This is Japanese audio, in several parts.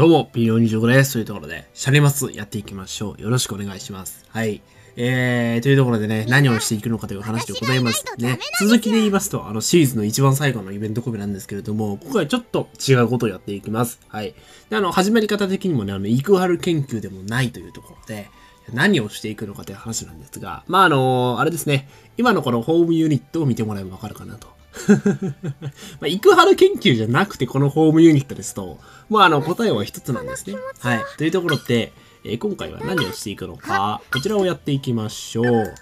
どうも、P45 です。というところで、シャレマスやっていきましょう。よろしくお願いします。はい。えー、というところでね、何をしていくのかという話でございます。ね、続きで言いますと、あの、シリーズの一番最後のイベントコピなんですけれども、今回ちょっと違うことをやっていきます。はい。で、あの、始まり方的にもね、あの、イクハル研究でもないというところで、何をしていくのかという話なんですが、まあ、あのあれですね、今のこのホームユニットを見てもらえばわかるかなと。まあ、イクハル研究じゃなくてこのホームユニットですと、まあ、あの、答えは一つなんですね。はい。というところで、えー今回は何をしていくのか、こちらをやっていきましょう。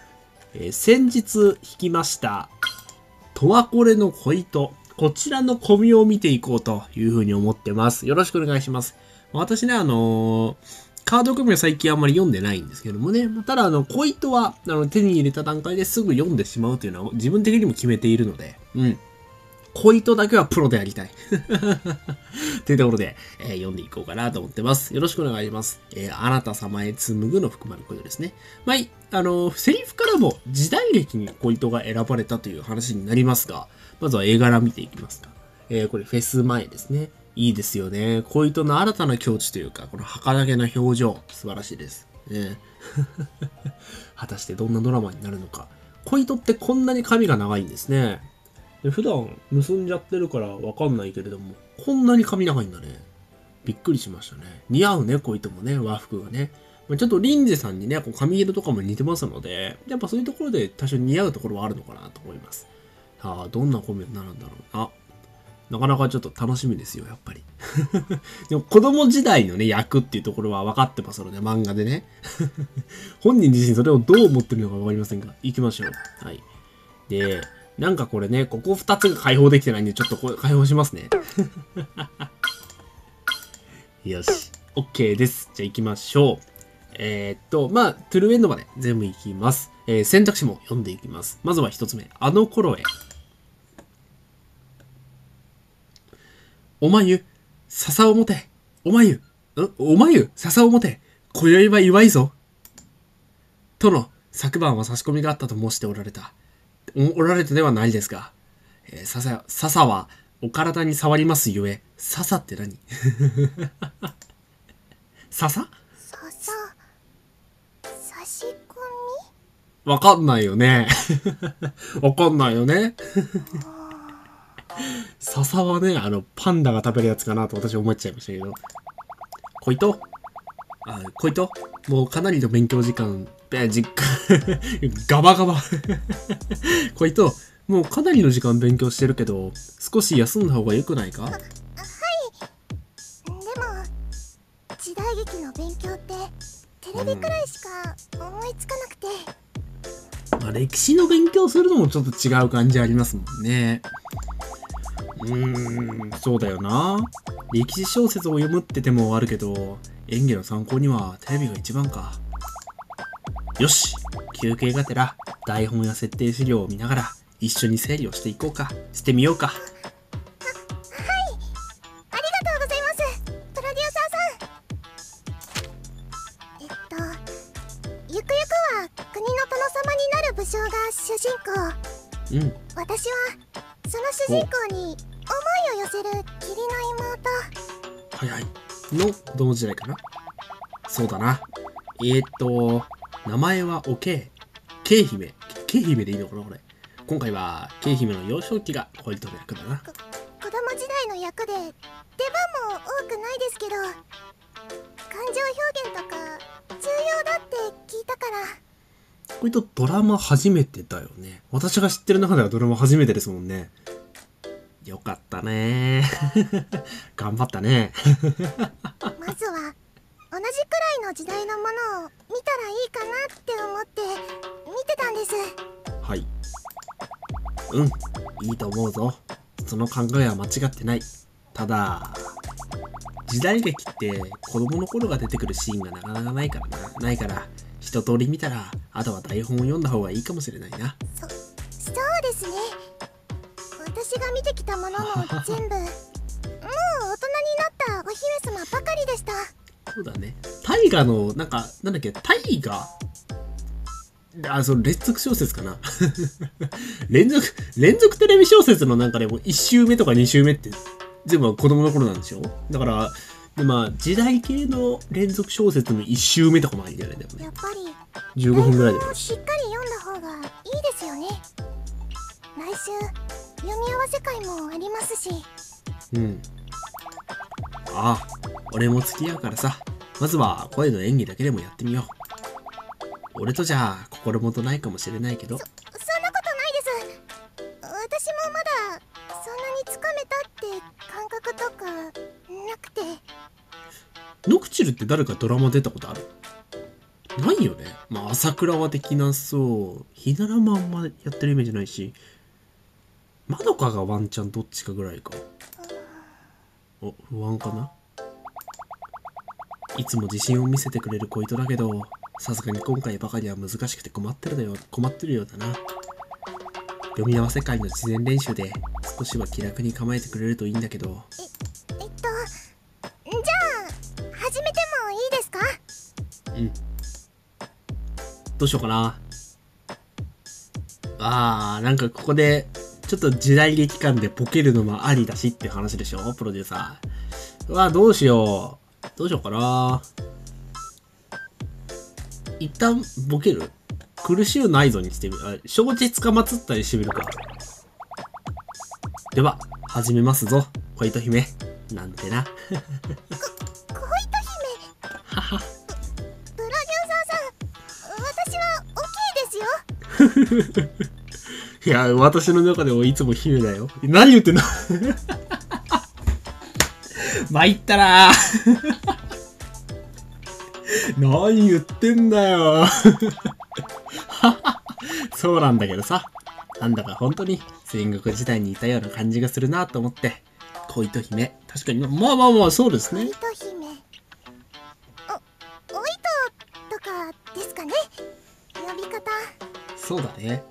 えー先日弾きました、トワコレの小糸。こちらのコミを見ていこうというふうに思ってます。よろしくお願いします。私ね、あのーカード組みは最近あんまり読んでないんですけどもね。ただ、あの、小糸は、あの、手に入れた段階ですぐ読んでしまうというのは自分的にも決めているので、うん。小糸だけはプロでありたい。というところで、えー読んでいこうかなと思ってます。よろしくお願いします。えーあなた様へ紡ぐの福丸小糸ですね。ま、いあの、セリフからも時代劇に小糸が選ばれたという話になりますが、まずは絵柄見ていきますか。えーこれフェス前ですね。いいですよね。小糸の新たな境地というか、この儚げな表情、素晴らしいです。ね、果たしてどんなドラマになるのか。小糸ってこんなに髪が長いんですね。で普段結んじゃってるからわかんないけれども、こんなに髪長いんだね。びっくりしましたね。似合うね、こういともね、和服がね。ちょっとリンゼさんにね、こう髪色とかも似てますので、やっぱそういうところで多少似合うところはあるのかなと思います。さあ、どんなコメントになるんだろうな。なかなかちょっと楽しみですよ、やっぱり。でも子供時代のね、役っていうところは分かってますので、漫画でね。本人自身それをどう思ってるのか分かりませんが、行きましょう。はい。で、なんかこれね、ここ2つが解放できてないんで、ちょっとこれ解放しますね。よし。OK です。じゃあ行きましょう。えーっと、まあ、トゥルーエンドまで全部行きます。えー選択肢も読んでいきます。まずは1つ目。あの頃へ。おまゆ、笹を持て。おまゆ、ん？おまゆ、笹を持て。今宵は祝いぞ。殿、昨晩は差し込みがあったと申しておられた。おおられたではないですが、えー、笹、笹はお体に触りますゆえ、笹って何？笹？ささ差し込わかんないよね。わかんないよね。笹はね、あの、パンダが食べるやつかなと私思っちゃいましたけど。小糸あ、小糸もうかなりの勉強時間、え、実家、ガバガバ。小糸もうかなりの時間勉強してるけど、少し休んだ方が良くないか？みでも時代劇の勉強ってテレビくらいしか思いつかなくて、まあ、歴史の勉強するのもちょっと違う感じありますもんね。うーん、そうだよな。歴史小説を読むって手もあるけど、演技の参考にはテレビが一番か。よし休憩がてら台本や設定資料を見ながら一緒に整理をしていこうか。してみようか。ありがとうございますプロデューサーさんえっとゆくゆくは国の殿様になる武将が主人公うん。私はその主人公に思いを寄せる義理の妹はいはい。の子供時代かな？そうだな。えー、っと、名前はおけい。けい姫。けい姫でいいのかなこれ。今回は、けい姫の幼少期が恋人の役だな。子供時代の役で出番も多くないですけど感情表現とか重要だって聞いたからこれとドラマ初めてだよね。私が知ってる中ではドラマ初めてですもんね。よかったね。頑張ったね。まずは同じくらいの時代のものを見たらいいかなって思って見てたんですはい。うん、いいと思うぞ。その考えは間違ってない。ただ、時代劇って子供の頃が出てくるシーンがなかなかないからな。ないから、一通り見たら、あとは台本を読んだ方がいいかもしれないな。そそうですね私が見てきたものも全部もう大人になったお姫様ばかりでしたそうだね。大河の、なんか、なんだっけ、大河あ、その連続小説かな。連続、連続テレビ小説のなんかでも1週目とか2週目って全部子供の頃なんでしょ？だから、でまあ時代系の連続小説の1周目とかもあるんじゃないでもね。やっぱり15分ぐらいで台本をしっかり読んだ方がいいですよね。来週読み合わせ会もありますし。うんああ俺も付き合うからさ。まずは声の演技だけでもやってみよう。俺とじゃ心もとないかもしれないけど。そんなことないです。私もまだそんなにつかめたって感覚とかなくて。ノクチルって誰かドラマ出たことある？ないよね。まあ朝倉はできなそう。ひならもあんまやってるイメージないし。まどかがワンチャンどっちかぐらいかお不安かな？いつも自信を見せてくれる小糸だけどさすがに今回ばかりは難しくて困ってるだよ困ってるようだな読み合わせ会の事前練習で少しは気楽に構えてくれるといいんだけどえっとじゃあ始めてもいいですか？うん。どうしようかな。あー、なんかここで、ちょっと時代劇感でボケるのもありだしって話でしょ？プロデューサー。うわ、どうしよう。どうしようかな。一旦ボケる？苦しゅうないぞにしてみる。あ、小実か祭ったりしてみるか。では、始めますぞ、小糸姫。なんてな。小糸姫はは。プロデューサーさん私は OK ですよ いや、私の中でもいつも姫だよ。何言ってんの？参ったな 何言ってんだよ そうなんだけどさ。なんだか本当に戦国時代にいたような感じがするなと思って。小糸姫。確かに、まあまあまあ、そうですね。小糸姫おお糸とかですかね呼び方そうだね。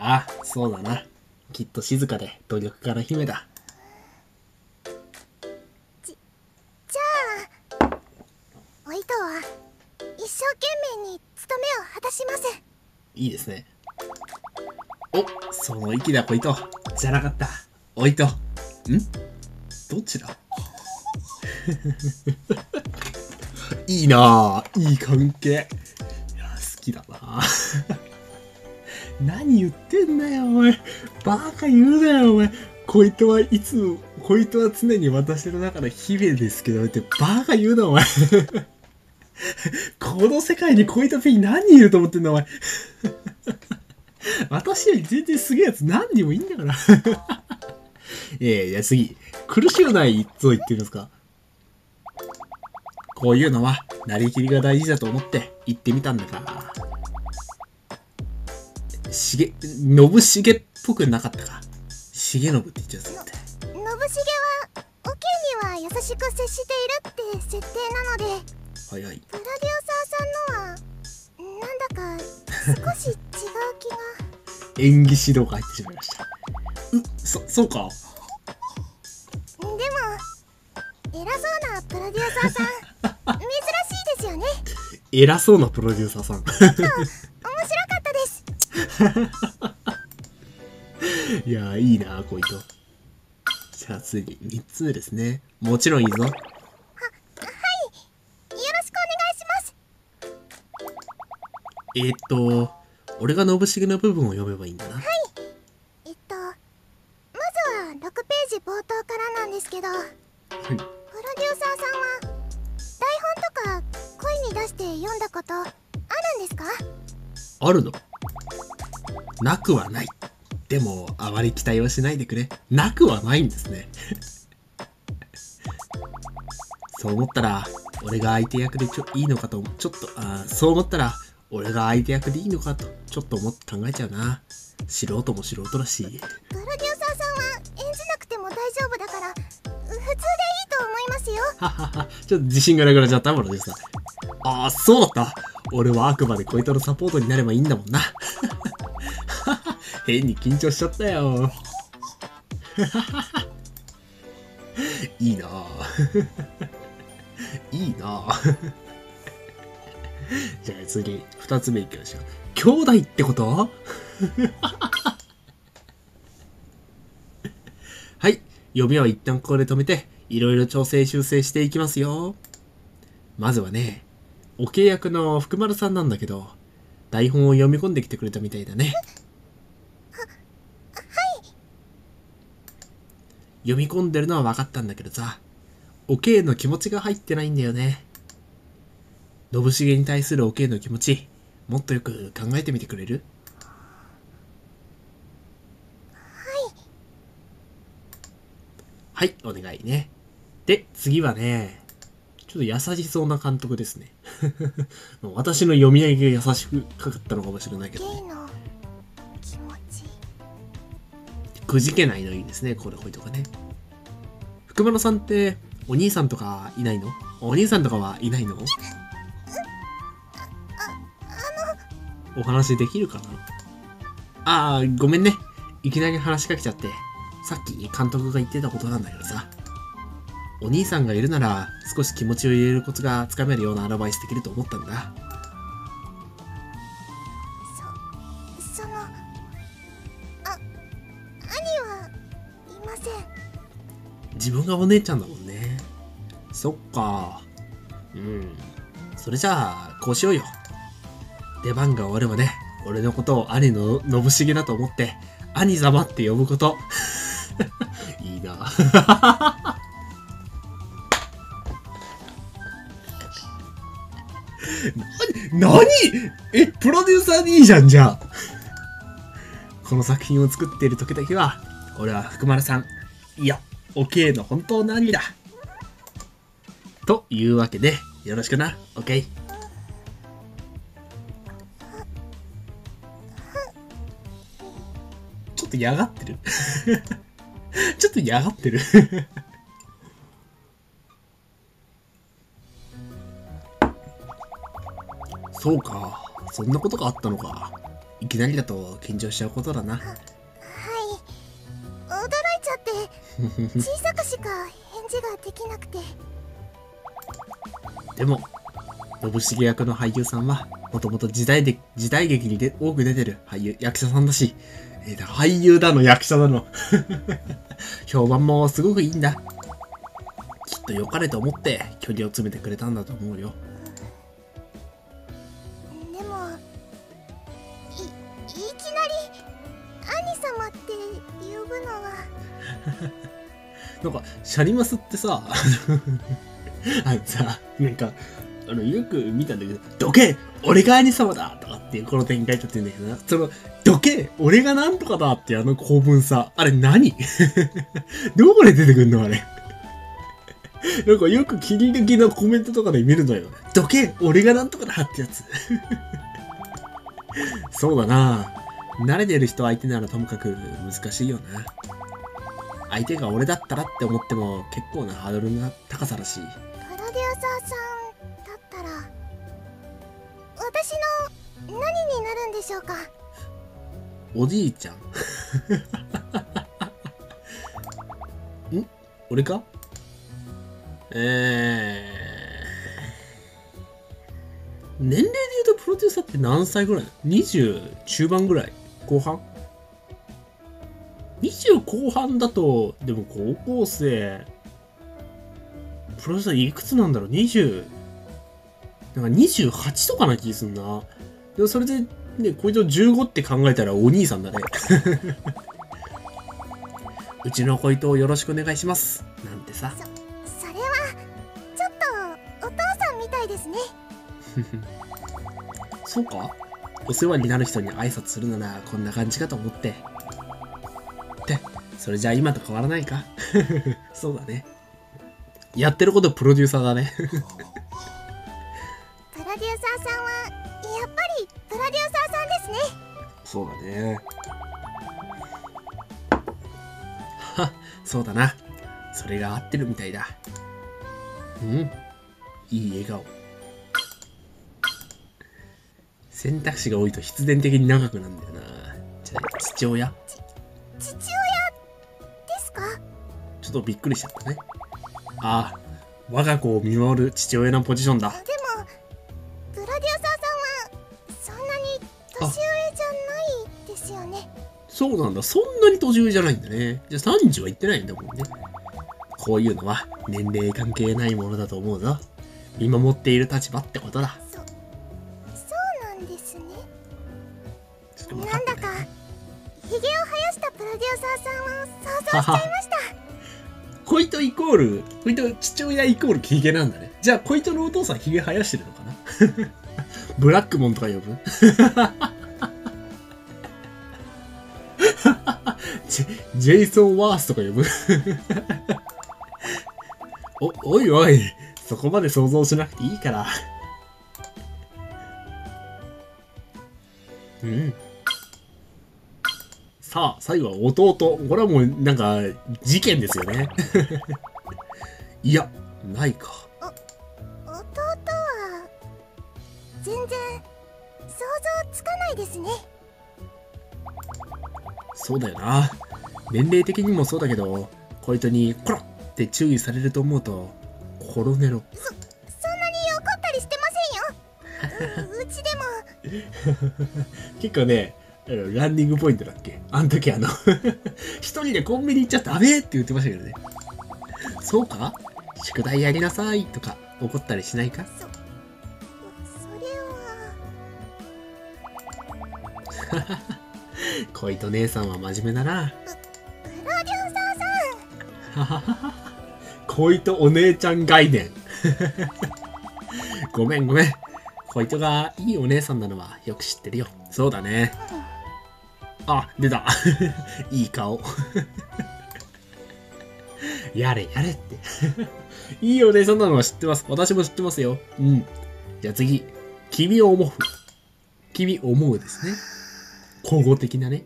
あ、そうだな。きっと静かで努力家の姫だ。じゃあお糸は一生懸命に務めを果たしますいいですね。お、その息だ、小糸。じゃなかった。お糸。ん？どっちだ？いいなぁ。いい関係。いや、好きだなぁ。何言ってんだよ、お前。バカ言うなよ、お前。小糸はいつも、小糸は常に私の中の姫ですけど、ってバカ言うな、お前。この世界に小糸ピン何人いると思ってんだ、お前。私より全然すげえやつ何人もいんだから。いやいや、次。苦しゅうないぞ言ってるんですかこういうのは、なりきりが大事だと思って言ってみたんだが。しげ、信繁っぽくなかったか？重信って言っちゃった。信繁はおけには優しく接しているって設定なのではいはい。プロデューサーさんのはなんだか少し違う気が演技指導が入ってしまいました。う、そ、そうか？でも偉そうなプロデューサーさん珍しいですよね偉そうなプロデューサーさん。いやー、いいな、こいと。じゃあ次、3つ目ですね。もちろんいいぞ。よろしくお願いしますえー、っと、俺が信繁の部分を読めばいいんだな。えっとまずは6ページ冒頭からなんですけどはい。プロデューサーさんは台本とか声に出して読んだことあるんですか？あるの？なくはない。でも、あまり期待はしないでくれ。なくはないんですね。そう思ったら、俺が相手役でちょいいのかと、ちょっと、あーそう思ったら、俺が相手役でいいのかと、ちょっと思って考えちゃうな。素人も素人だし。プロデューサーさんは演じなくても大丈夫だから普通でいいと思いますよははは、ちょっと自信がなくなっちゃった、プロデューサー。ああ、そうだった。俺はあくまで小糸のサポートになればいいんだもんな。変に緊張しちゃったよ。いいなぁ。いいなぁ。じゃあ次、二つ目いきましょう。兄弟ってこと？はい。読みは一旦ここで止めて、いろいろ調整修正していきますよ。まずはね、お契約の福丸さんなんだけど、台本を読み込んできてくれたみたいだね。読み込んでるのは分かったんだけどさ、おけいの気持ちが入ってないんだよね。信重に対するおけいの気持ち、もっとよく考えてみてくれる？はい。はい、お願いね。で、次はね、ちょっと優しそうな監督ですね。私の読み上げが優しくかかったのかもしれないけど、ね。くじけないのいいですね、これほいとかね。福丸さんって、お兄さんとかいないの？お兄さんとかはいないの？お話できるかな？ああ、ごめんね。いきなり話しかけちゃって。さっき監督が言ってたことなんだけどさ。お兄さんがいるなら、少し気持ちを入れるコツがつかめるようなアドバイスできると思ったんだ。自分がお姉ちゃんだもんね。そっか。うん。それじゃあ、こうしようよ。出番が終わればね、俺のことを兄の信重だと思って、兄様って呼ぶこと。いいな。な、なにえ、プロデューサーでいいじゃん、じゃあ。この作品を作っている時だけは、俺は福丸さん、いや、おけいの本当の兄だ。というわけで、よろしくな、オッケー。ちょっと嫌がってる ちょっと嫌がってるそうか、そんなことがあったのか。いきなりだと緊張しちゃうことだな。小さくしか返事ができなくてでも、信重役の俳優さんは、もともと時代で、時代劇にで多く出てる俳優、役者さんだし、えーだ俳優だの、役者だの。評判もすごくいいんだ。きっと良かれと思って距離を詰めてくれたんだと思うよ。シャリマスってさ、あのさ、なんか、あの、よく見たんだけど、どけ俺が兄様だとかっていうこの展開だって言うんだけどな、その、どけ俺がなんとかだってあの興奮さ、あれ何？どこで出てくんのあれ？なんかよく切り抜きのコメントとかで見るのよ。どけ俺がなんとかだってやつ。そうだな慣れてる人相手ならともかく難しいよな。相手が俺だったらって思っても結構なハードルの高さだし。プロデューサーさんだったら私の何になるんでしょうか？おじいちゃん。ん？俺か？えー、年齢で言うとプロデューサーって何歳ぐらい ?20 中盤ぐらい？後半？?20 後半だと、でも高校生、プロデューサーいくつなんだろう ?20、なんか28とかな気すんな。でもそれで、ね、こいつを15って考えたらお兄さんだね。うちの恋とよろしくお願いします。なんてさ。それはちょっとお父さんみたいですね そうか？お世話になる人に挨拶するならこんな感じかと思って。それじゃあ今と変わらないか そうだね。やってることプロデューサーだね。プロデューサーさんはやっぱりプロデューサーさんですねそうだね。は、そうだな。それが合ってるみたいだ。うん。いい笑顔。選択肢が多いと必然的に長くなるんだよな。じゃあ、父親？父親とびっくりしちゃったね。ああ、我が子を見守る父親のポジションだ。でもプロデューサーさんはそんなに年上じゃないですよねそうなんだ。そんなに年上じゃないんだね。じゃあ30は言ってないんだもんね。こういうのは年齢関係ないものだと思うぞ。見守っている立場ってことだ。そそうなんですねなんだかひげを生やしたプロデューサーさんを想像しちゃいました小糸イコール、小糸父親イコールヒゲなんだね。じゃあ小糸のお父さんヒゲ生やしてるのかな？ブラックモンとか呼ぶ？ジ ェジェイソン・ワースとか呼ぶ？お、おいおい、そこまで想像しなくていいから。うん。さあ、最後は弟。これはもう、なんか、事件ですよね。いや、ないか。弟は全然想像つかないですねそうだよな。年齢的にもそうだけど、こいつに、こらって注意されると思うと、コロネロ。そんなに怒ったりしてませんよううちでも 結構ね、ランニングポイントだっけ？あの時あの、一人でコンビニ行っちゃダメって言ってましたけどね。そうか？宿題やりなさいとか怒ったりしないか？そそれは恋と姉さんは真面目だな。プロデューサーさん恋 とお姉ちゃん外伝。ごめんごめん。恋とがいいお姉さんなのはよく知ってるよ。そうだね。あ、出た。いい顔。やれやれって。いいよね、そんなのは知ってます。私も知ってますよ。うん。じゃあ次。君を思う。君思うですね。交互的なね。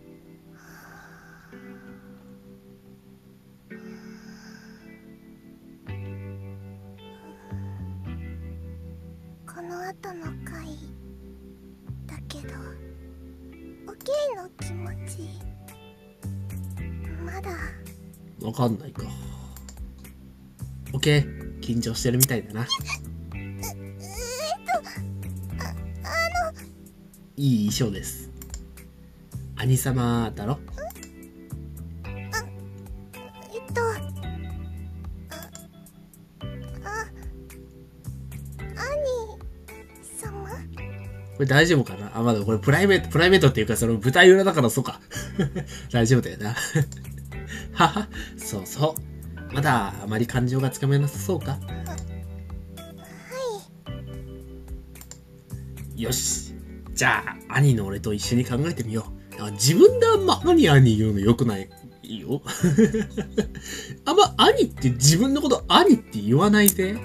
かんないか。オッケー？緊張してるみたいだな。いい衣装です。兄様だろ？えっとああ兄様？これ大丈夫かな？あ、まだこれプライベート、プライベートっていうかその舞台裏だからそうか。大丈夫だよな。はは、そうそう。まだあまり感情がつかめなさそうか？はいよし。じゃあ、兄の俺と一緒に考えてみよう。あ自分であんま兄兄言うのよくないよ。あんま兄って自分のこと兄って言わないで。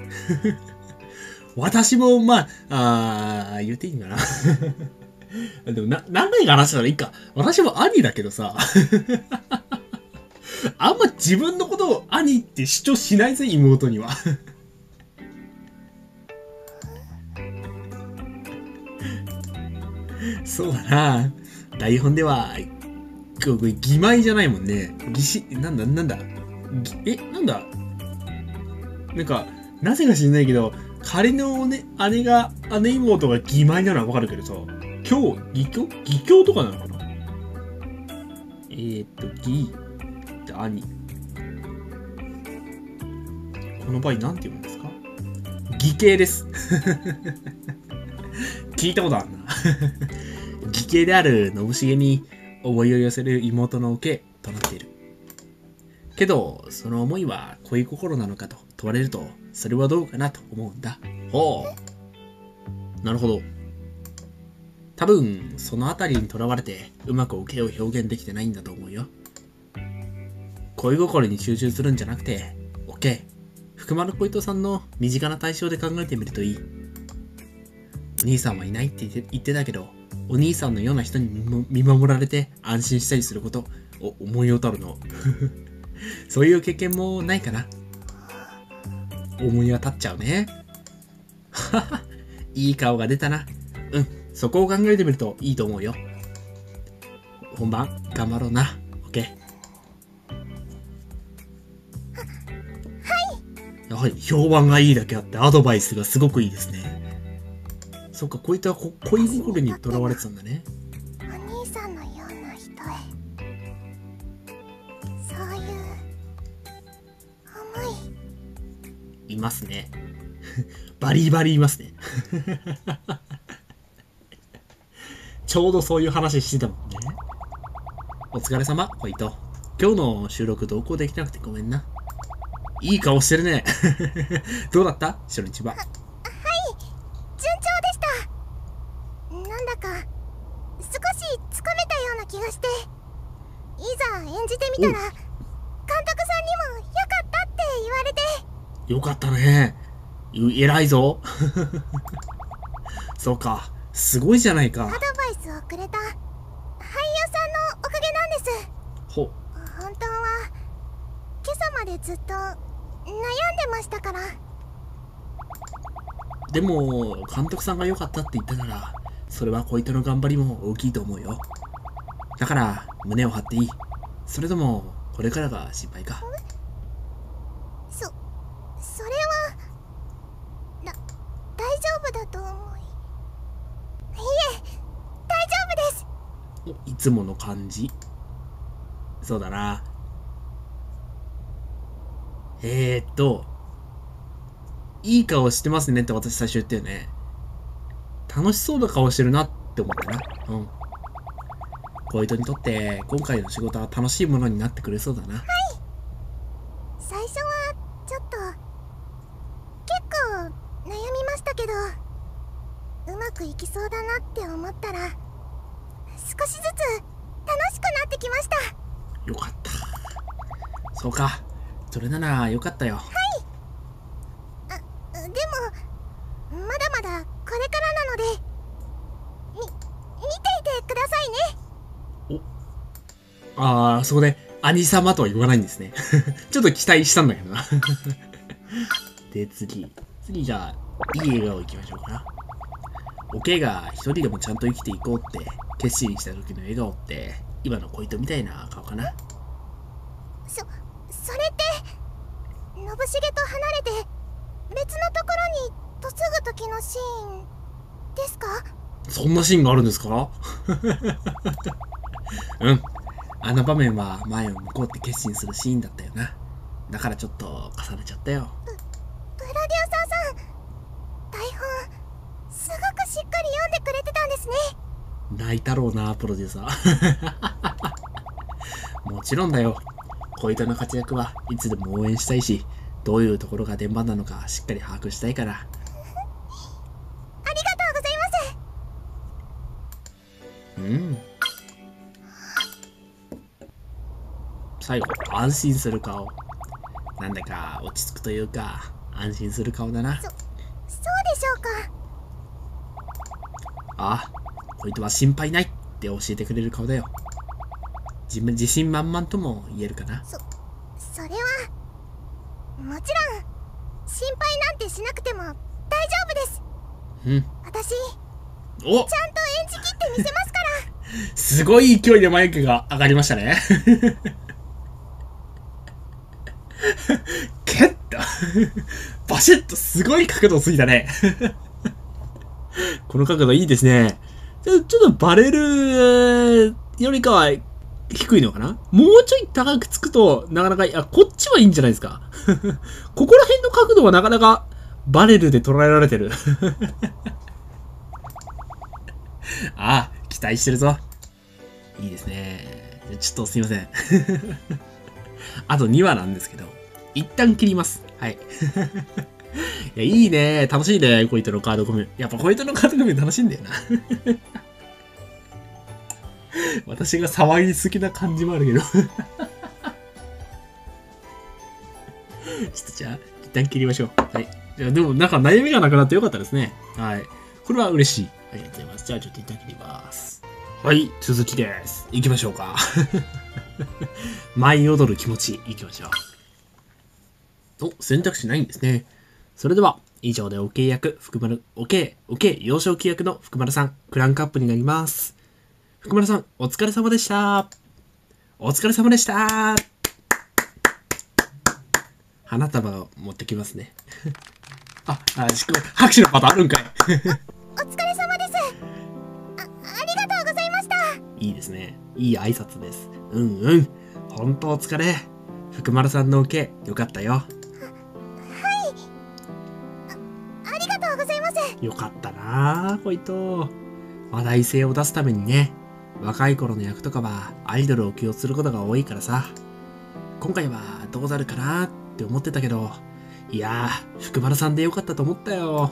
私も、まあ、あ言っていいんかな。でもな、何回か話したらいいか。私も兄だけどさ。あんま自分のことを兄って主張しないぜ、妹には。そうだな。台本では、これ義妹じゃないもんね。義し、なんだ、なんだ。ぎえ、なんだ。なんか、なぜか知んないけど、仮のね、姉が、姉妹が義妹なのはわかるけどさ、今日、義兄？義兄とかなのかな？えー、っと、義って兄。この場合なんて読むんですか？義兄です。聞いたことあるな。義兄である信繁に思いを寄せる妹の受けとなっている。けど、その思いは恋心なのかと問われると、それはどうかなと思うんだ。ほう。なるほど。多分、そのあたりにとらわれて、うまく受けを表現できてないんだと思うよ。恋心に集中するんじゃなくて、オッケー。福丸小糸さんの身近な対象で考えてみるといい。お兄さんはいないって言ってたけど、お兄さんのような人に見守られて安心したりすること、お思い当たるの。そういう経験もないかな。思い当たっちゃうね。は はいい顔が出たな。うん、そこを考えてみるといいと思うよ。本番、頑張ろうな。オ評判がいいだけあってアドバイスがすごくいいですね。そっか、こういったこ恋心にとらわれてたんだね。お兄さんのような人へそういう思いいますね。バリバリいますね。ちょうどそういう話してたもんね。お疲れ様、ホイト。今日の収録同行できなくてごめんな。いい顔してるね。どうだった？初日は。順調でしたなんだか少しつかめたような気がしていざ演じてみたら監督さんにも「よかった」って言われてよかったね。う偉いぞ。そうか。すごいじゃないかバイスをくれた俳優さんのおかげなんですほ、本当は今朝までずっと悩んでましたからでも、監督さんが良かったって言ったなら、それは小糸の頑張りも大きいと思うよ。だから、胸を張っていい。それとも、これからが心配か。そそれはだ大丈夫だと思いいえ大丈夫ですおいつもの感じ。そうだな。えー、っと、いい顔してますねって私最初言ったよね。楽しそうな顔してるなって思ったな。うん。小糸にとって今回の仕事は楽しいものになってくれそうだな。最初はちょっと結構悩みましたけどうまくいきそうだなって思ったら少しずつ楽しくなってきましたよかった。そうか。それならよかったよ。あでもまだまだこれからなのでみ見ていてくださいねああ、そこで、兄様とは言わないんですね。ちょっと期待したんだけどな。で、次。次じゃあ、いい笑顔いきましょうかな。おけが一人でもちゃんと生きていこうって決心した時の笑顔って、今の小糸みたいな顔かな。そそれって信繁と離れて別のところに嫁ぐ時のシーンですか？そんなシーンがあるんですか？うん。あの場面は前を向こうって決心するシーンだったよな。だからちょっと重ねちゃったよ。プロデューサーさん台本すごくしっかり読んでくれてたんですね泣いたろうな、プロデューサー。もちろんだよ。小糸の活躍はいつでも応援したいし、どういうところが電番なのかしっかり把握したいから。ありがとうございますうん。最後、安心する顔。なんだか落ち着くというか、安心する顔だな。そうでしょうかああ、小糸は心配ないって教えてくれる顔だよ。自分自信満々とも言えるかな。そそれはもちろん心配なんてしなくても大丈夫ですうん。私ちおゃんと演じきってみせますからすごい勢いで眉毛が上がりましたね。ケッとバシッとすごい角度ついたね。この角度いいですね。ちょちょっとバレるよりかは低いのかな？もうちょい高くつくとなかなか、あ、こっちはいいんじゃないですか。ここら辺の角度はなかなかバレルで捉えられてる。あ あ、期待してるぞ。いいですね。ちょっとすいません。あと2話なんですけど、一旦切ります。はい。いや、いいね。楽しいね。コイトのカードコミュ。やっぱコイトのカードコミュ楽しいんだよな。私が騒ぎすぎな感じもあるけど。ちょっとじゃあ、一旦切りましょう。はい。じゃあ、でもなんか悩みがなくなってよかったですね。はい。これは嬉しい。ありがとうございます。じゃあ、ちょっと一旦切ります。はい、続きです。行きましょうか。舞い踊る気持ち、行きましょう。お、選択肢ないんですね。それでは、以上で OK 役、福丸、OK、OK、幼少期役の福丸さん、クランクアップになります。福丸さん、お疲れ様でした。お疲れ様でした。花束を持ってきますね。あ、あ、しっかり拍手のパターンあるんかい。お疲れいいですね。いい挨拶です。うんうん。ほんとお疲れ。福丸さんの受け、よかったよ。とうございますよかったなこいと。話題性を出すためにね、若い頃の役とかはアイドルを起用することが多いからさ。今回はどうなるかなって思ってたけど、いやー、福丸さんでよかったと思ったよ。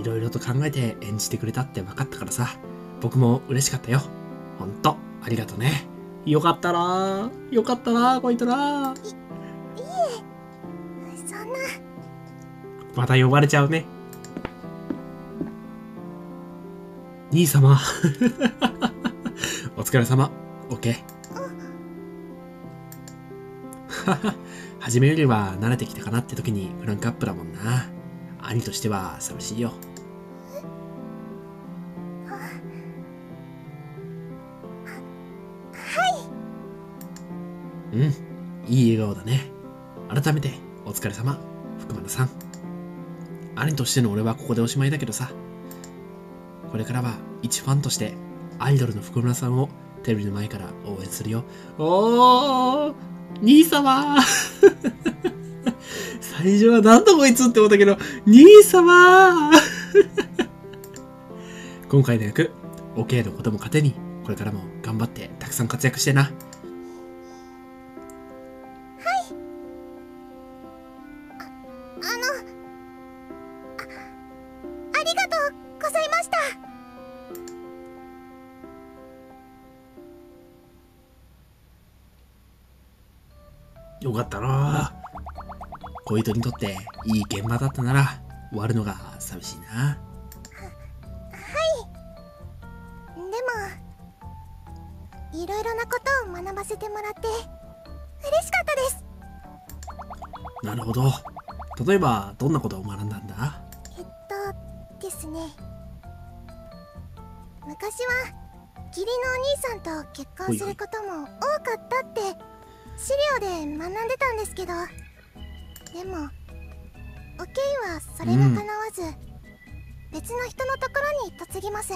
いろいろと考えて演じてくれたって分かったからさ、僕も嬉しかったよ。ほんと、ありがとね。よかったなよかったなこいとなそんなまた呼ばれちゃうね。兄様。お疲れ様。オッケー。初めよりは慣れてきたかなって時にフランクアップだもんな。兄としては寂しいよ。うん、いい笑顔だね。改めてお疲れ様、福丸さん。兄としての俺はここでおしまいだけどさ。これからは一ファンとしてアイドルの福村さんをテレビの前から応援するよ。おー兄様 最初はなんだこいつって思ったけど、兄様 今回の役、OK のことも糧に、これからも頑張ってたくさん活躍してな。よかったな。恋人にとっていい現場だったなら終わるのが寂しいな。でもいろいろなことを学ばせてもらって嬉しかったです。なるほど。例えばどんなことを学んだんだ？えっとですね。昔は義理のお兄さんと結婚することも多かったって資料で学んでたんですけど。でもおけいはそれが叶わず、別の人のところに嫁ぎます。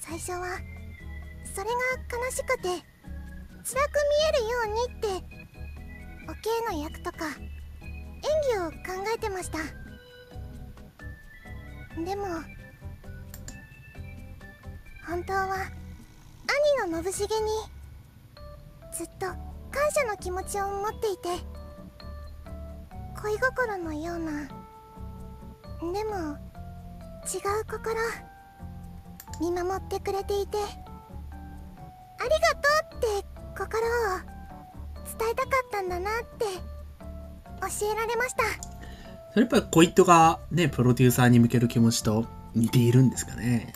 最初はそれが悲しくて辛く見えるようにっておけいの役とか演技を考えてました。でも本当は兄の信繁にずっと感謝の気持ちを持っていて恋心のような。でも違う心見守ってくれていてありがとうって心を伝えたかったんだなって教えられました。それやっぱ恋人がねプロデューサーに向ける気持ちと似ているんですかね。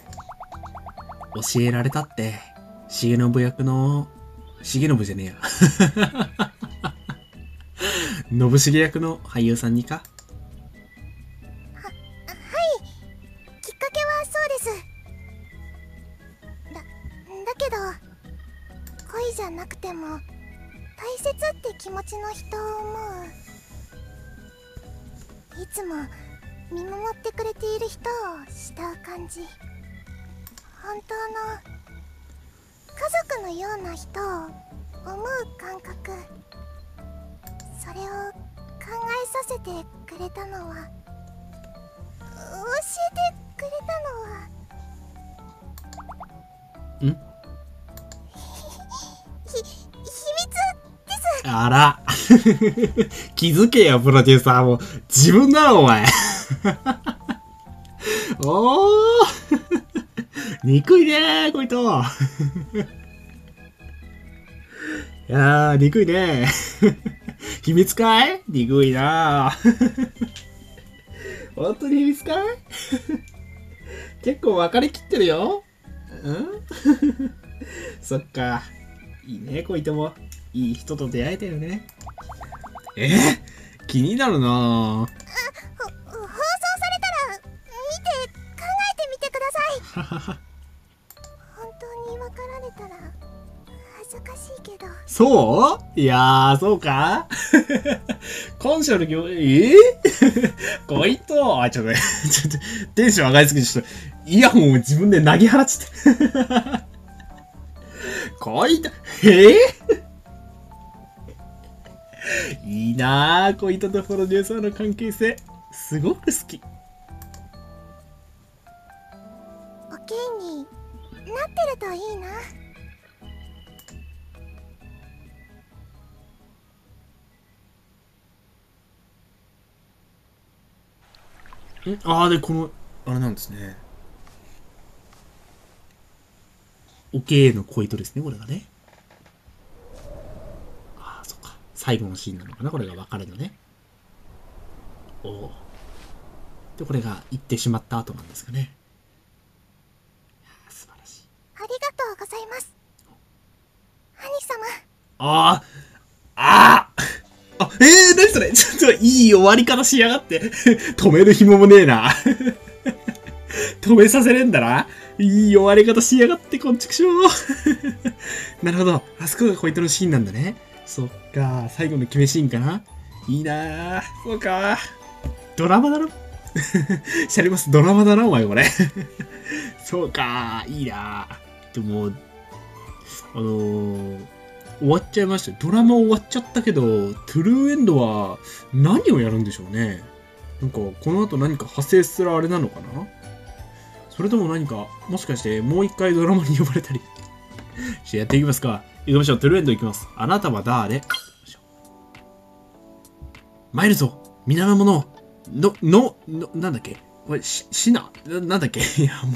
教えられたって重信役の重信じゃねえや。信繁役の俳優さんにか？あら。気づけよプロデューサー。も自分だろお前。おー。憎いねーこいといやー憎いね。秘密かい？憎いな。ー 本当に秘密かい？結構分かりきってるよ。うん？そっか。いいねこいとも。いい人と出会えたよね。え？気になるな。放送されたら見て考えてみてください。本当に分かられたら恥ずかしいけど。そう？いやー、そうか？感謝の気持ち、え？ー、こいと、あ、ちょっと、ちょっと、テンション上がりすぎて、ちょっと、イヤホンを自分で投げ払っちゃった。こいと、え？ー、いいなあ、こういったとプロデューサーの関係性、すごく好き。おけいになってるといいな。ん？ああ、で、この、あれなんですね。おけいの恋とですね、これがね。最後のシーンなのかな、これが別れのね。おお。で、これが行ってしまった後なんですかね。素晴らしい。ありがとうございます兄様あああああえー、何それ？ちょっといい終わり方しやがって。止める紐もねえな。止めさせれんだな。いい終わり方しやがって、こんちくしょう。なるほど。あそこが恋人のシーンなんだね。そっか。最後の決めシーンかな？いいなあそうか。ドラマだろ？シャリマスドラマだな、お前これ。そうか。いいなあでも、あのー終わっちゃいました。ドラマ終わっちゃったけど、トゥルーエンドは何をやるんでしょうね。なんか、この後何か派生するあれなのかな？それとも何か、もしかしてもう一回ドラマに呼ばれたり してやっていきますか。行きましょう。トゥルエンド行きます。あなたは誰？参るぞ皆の者の、の、の、なんだっけ？これ、し、しな、ななんだっけ？いや、も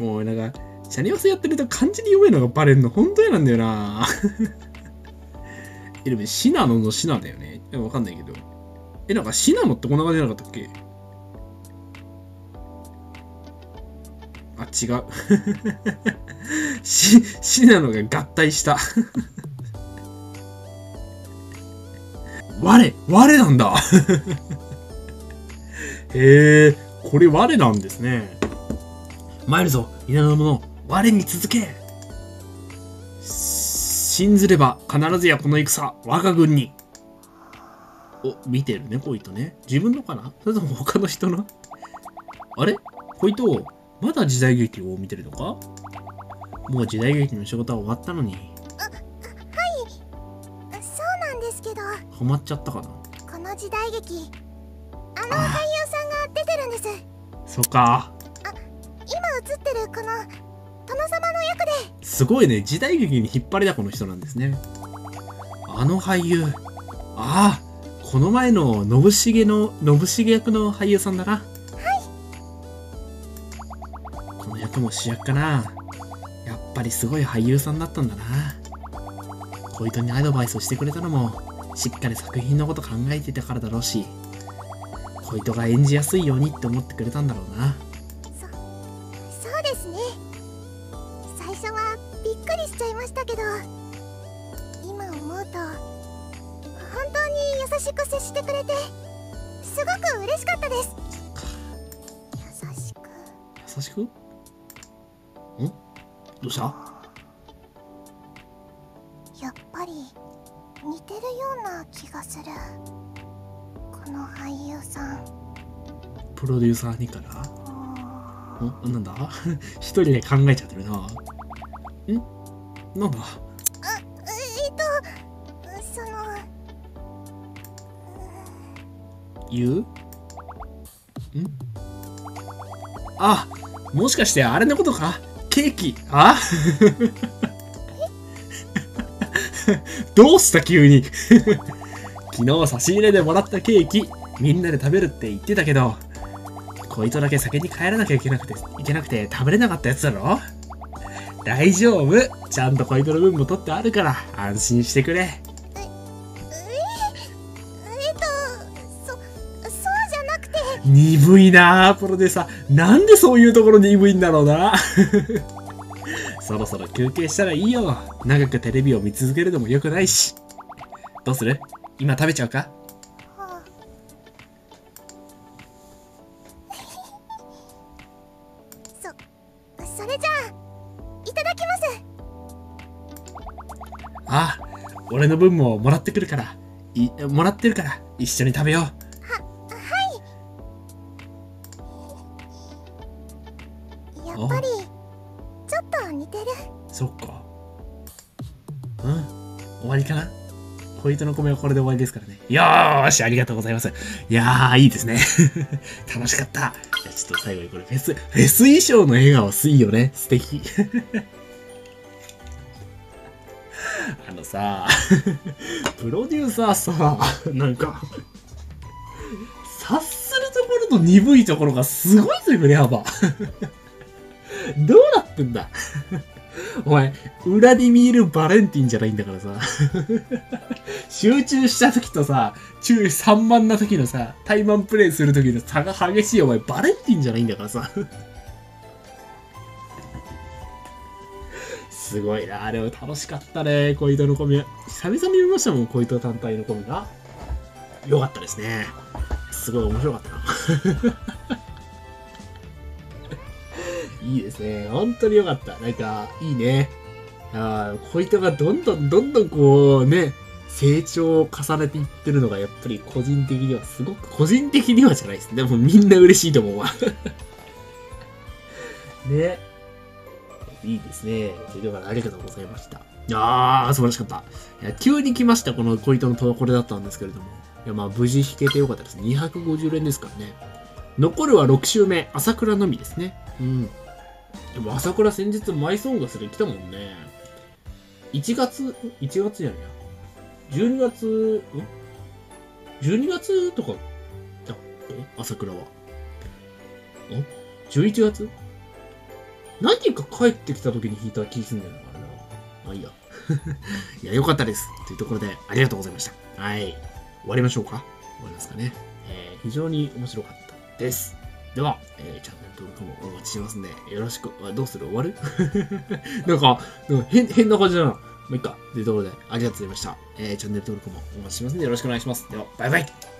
う、もうなんか、シャニオスやってると漢字に読めるのがバレるの。本当嫌なんだよな。え、でもシナノのシナだよね。わかんないけど。え、なんかシナノってこんな感じじゃなかったっけ？あ、違う。し、シナノが合体した。我我なんだ へえ、これ我なんですね。参るぞ、皆の者、我に続け信ずれば必ずやこの戦、我が軍に。お、見てるね、こいとね。自分のかな？それとも他の人の？あれ？こいと、まだ時代劇を見てるのか？もう時代劇の仕事は終わったのに。そうなんですけどハマっちゃったかな？この時代劇あの俳優さんが出てるんですそっか。今映ってるこの殿様の役ですごいね。時代劇に引っ張りだこの人なんですね。あの俳優。ああ、この前の信繁の、信繁役の俳優さんだな。役も主役かな。やっぱりすごい俳優さんだったんだな。小糸にアドバイスをしてくれたのも、しっかり作品のこと考えてたからだろうし、小糸が演じやすいようにって思ってくれたんだろうな。プロデューサーにかな？うー。んんなんだ？一人で考えちゃってるな。んなんだ？えっとその。言う？ん？あ、もしかしてあれのことか？ケーキ。あ？どうした急に？昨日差し入れでもらったケーキみんなで食べるって言ってたけどこいつだけ先に帰らなきゃいけなくていけなくて食べれなかったやつだろ？大丈夫。ちゃんとこいつの分も取ってあるから安心してくれ。ええっとそそうじゃなくて。鈍いなあプロデューサーなんでそういうところ鈍いんだろうな。そろそろ休憩したらいいよ。長くテレビを見続けるのも良くないし。どうする？今食べちゃうか？俺の分ももらってくるからいもらってるから一緒に食べよやっぱりちょっと似てるうそっかうん終わりかな？小糸の米はこれで終わりですからね。よーし、ありがとうございます。いやー、いいですね。楽しかった。じゃあちょっと最後にこれフェス、フェス衣装の笑顔いいよね。素敵。あのさ、プロデューサーさ、なんか、察するところと鈍いところがすごいぞよ、振れ幅。どうなってんだお前、ウラディミール・バレンティンじゃないんだからさ。集中した時とさ、注意散漫な時のさ、タイマンプレイする時の差が激しいお前、バレンティンじゃないんだからさ。すごいな。でも楽しかったね、小糸のコミ。久々に見ましたもん、小糸単体のコミが。よかったですね。すごい面白かったな。いいですね。本当によかった。なんか、いいね。あ、小糸がどんどんどんどんこうね、成長を重ねていってるのがやっぱり個人的にはすごく、個人的にはじゃないです。でもみんな嬉しいと思うわ。ね。いいですね。ということでありがとうございました。ああ、素晴らしかった。いや急に来ました、この小糸のトこれだったんですけれども。いや、まあ、無事弾けてよかったです。250連ですからね。残るは6周目、朝倉のみですね。うん。でも朝倉先日マイソンガスで来たもんね。1月、1月やねや。12月、ん ?12 月とかだっけ？朝倉は。ん ?11 月？何か帰ってきた時に弾いた気すんだよな、あれな。まあいいや。いや、よかったです。というところで、ありがとうございました。はい。終わりましょうか終わりますかね。えー、非常に面白かったです。では、えー、チャンネル登録もお待ちしますんで、よろしく。どうする？終わる？なんか、なんか変、変な感じだな。まあ、いっか。というところで、ありがとうございました。えー、チャンネル登録もお待ちしますんで、よろしくお願いします。では、バイバイ